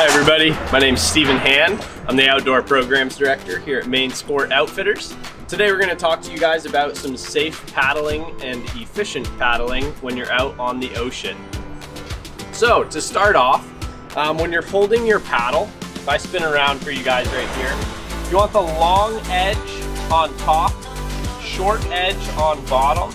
Hi everybody, my name is Stephen Hand. I'm the Outdoor Programs Director here at Maine Sport Outfitters. Today we're going to talk to you guys about some safe paddling and efficient paddling when you're out on the ocean. So to start off, um, when you're holding your paddle, if I spin around for you guys right here, you want the long edge on top, short edge on bottom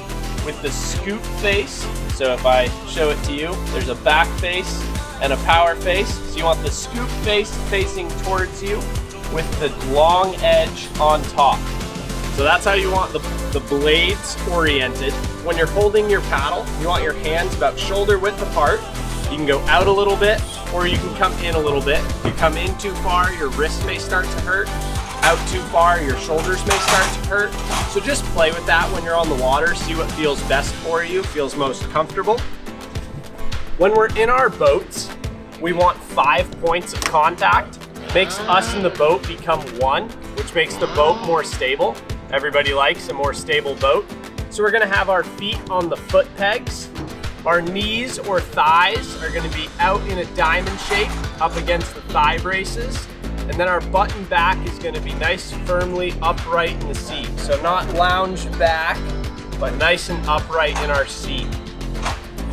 with the scoop face. So if I show it to you, there's a back face and a power face. So you want the scoop face facing towards you with the long edge on top. So that's how you want the, the blades oriented. When you're holding your paddle, you want your hands about shoulder width apart. You can go out a little bit or you can come in a little bit. If you come in too far, your wrist may start to hurt. Out too far, your shoulders may start to hurt. So just play with that when you're on the water. See what feels best for you, feels most comfortable. When we're in our boats, we want five points of contact. Makes us and the boat become one, which makes the boat more stable. Everybody likes a more stable boat. So we're gonna have our feet on the foot pegs. Our knees or thighs are gonna be out in a diamond shape up against the thigh braces. And then our button back is gonna be nice firmly upright in the seat. So not lounge back, but nice and upright in our seat.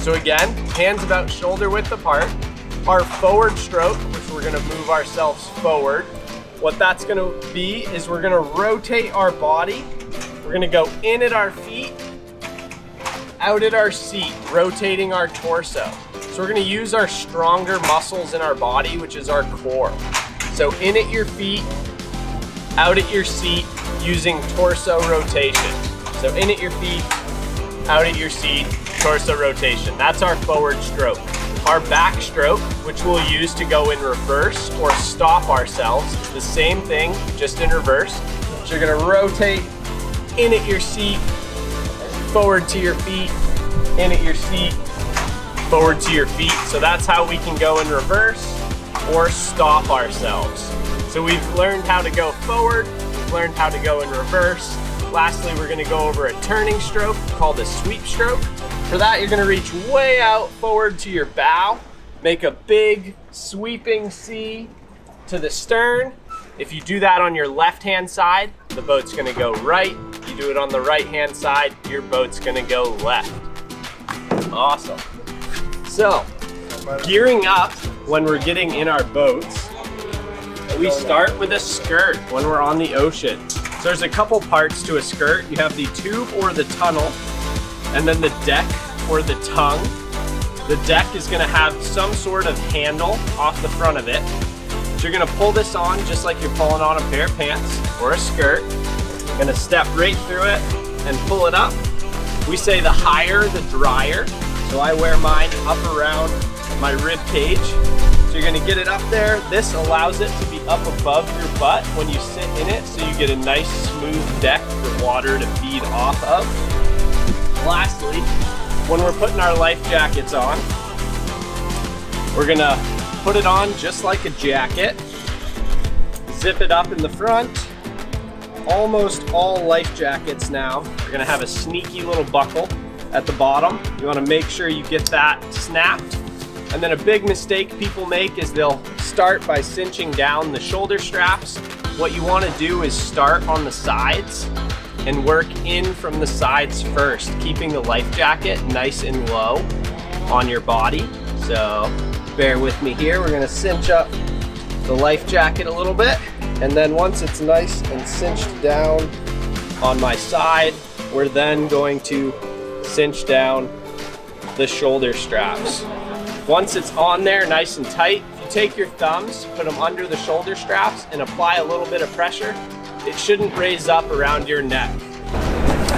So again, hands about shoulder width apart. Our forward stroke, which we're gonna move ourselves forward. What that's gonna be is we're gonna rotate our body. We're gonna go in at our feet, out at our seat, rotating our torso. So we're gonna use our stronger muscles in our body, which is our core. So in at your feet, out at your seat, using torso rotation. So in at your feet, out at your seat, torso rotation. That's our forward stroke. Our back stroke, which we'll use to go in reverse or stop ourselves, the same thing, just in reverse. So you're gonna rotate in at your seat, forward to your feet, in at your seat, forward to your feet. So that's how we can go in reverse or stop ourselves. So we've learned how to go forward, we've learned how to go in reverse. Lastly, we're gonna go over a turning stroke called a sweep stroke. For that, you're gonna reach way out forward to your bow, make a big sweeping C to the stern. If you do that on your left-hand side, the boat's gonna go right. You do it on the right-hand side, your boat's gonna go left. Awesome. So, gearing up when we're getting in our boats, we start with a skirt when we're on the ocean. So there's a couple parts to a skirt. You have the tube or the tunnel, and then the deck or the tongue. The deck is gonna have some sort of handle off the front of it. So you're gonna pull this on just like you're pulling on a pair of pants or a skirt. You're gonna step right through it and pull it up. We say the higher, the drier. So I wear mine up around my rib cage. So you're gonna get it up there. This allows it to be up above your butt when you sit in it, so you get a nice smooth deck for water to feed off of. Lastly, when we're putting our life jackets on, we're gonna put it on just like a jacket, zip it up in the front. Almost all life jackets now are gonna have a sneaky little buckle at the bottom. You wanna make sure you get that snapped. And then a big mistake people make is they'll start by cinching down the shoulder straps. What you wanna do is start on the sides and work in from the sides first, keeping the life jacket nice and low on your body. So bear with me here. We're gonna cinch up the life jacket a little bit. And then once it's nice and cinched down on my side, we're then going to cinch down the shoulder straps. Once it's on there nice and tight, if you take your thumbs, put them under the shoulder straps and apply a little bit of pressure, it shouldn't raise up around your neck.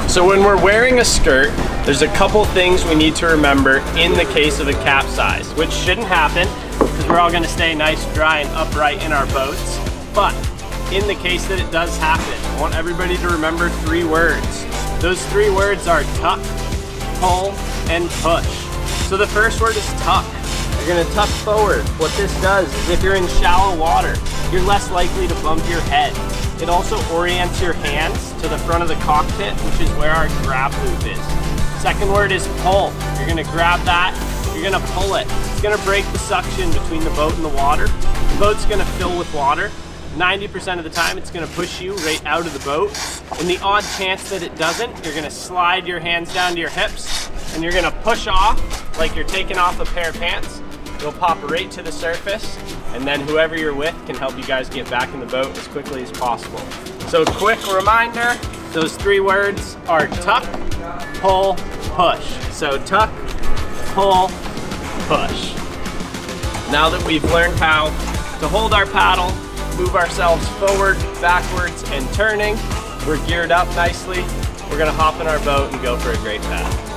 So when we're wearing a skirt, there's a couple things we need to remember in the case of a capsize, which shouldn't happen because we're all gonna stay nice, dry, and upright in our boats. But in the case that it does happen, I want everybody to remember three words. Those three words are tuck, pull, and push. So the first word is tuck. You're gonna tuck forward. What this does is if you're in shallow water, you're less likely to bump your head. It also orients your hands to the front of the cockpit, which is where our grab loop is. Second word is pull. You're gonna grab that, you're gonna pull it. It's gonna break the suction between the boat and the water. The boat's gonna fill with water. 90% of the time it's gonna push you right out of the boat. In the odd chance that it doesn't, you're gonna slide your hands down to your hips and you're gonna push off like you're taking off a pair of pants. You'll pop right to the surface and then whoever you're with can help you guys get back in the boat as quickly as possible. So quick reminder, those three words are tuck, pull, push. So tuck, pull, push. Now that we've learned how to hold our paddle, move ourselves forward, backwards, and turning, we're geared up nicely. We're gonna hop in our boat and go for a great paddle.